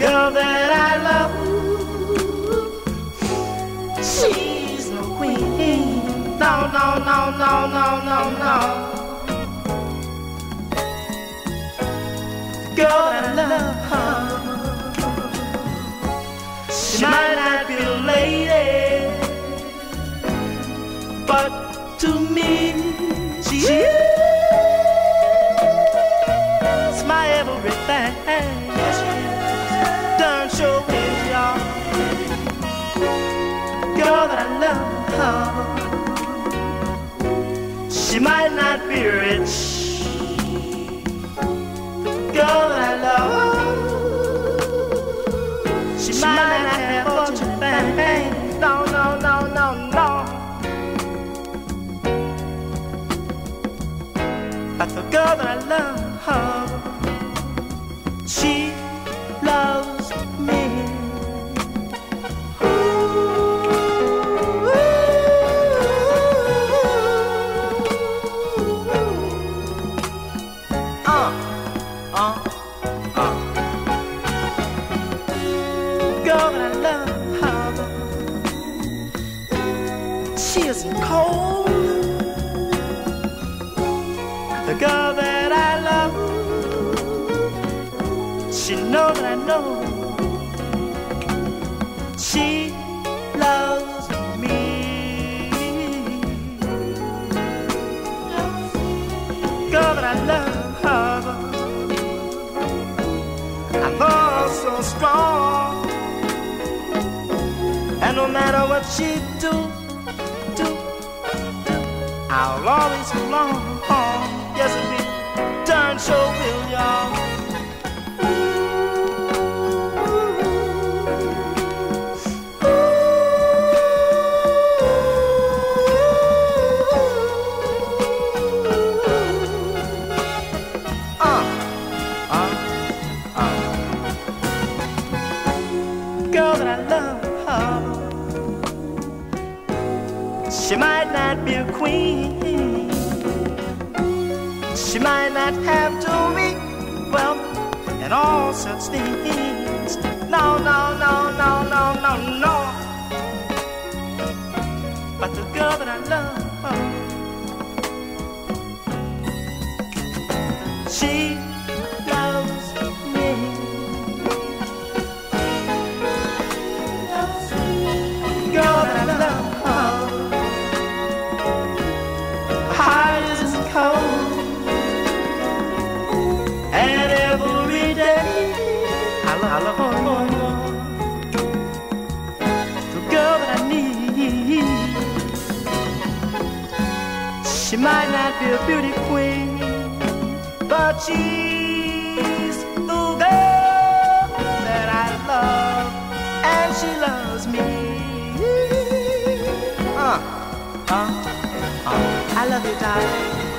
girl that I love. She's no queen. No, no, no, no, no, no, no. Girl that I love. She might Girl that I love, she might not be rich. Girl that I love, she, might, not have fortune fame. No, no, no, no, no. But the girl that I love, That I love, she isn't cold. The girl that I love, she knows that I know. She loves no matter what she do, do, do, I'll always belong. Yes, it will. Turn show will y'all. Uh, uh, uh. Girl that I love, be a queen. She might not have to be wealth and all such things. No, no, no, no, no, no, no. But the girl that I love, she she might not be a beauty queen, but she's the girl that I love, and she loves me. Uh, uh, uh. I love you, darling.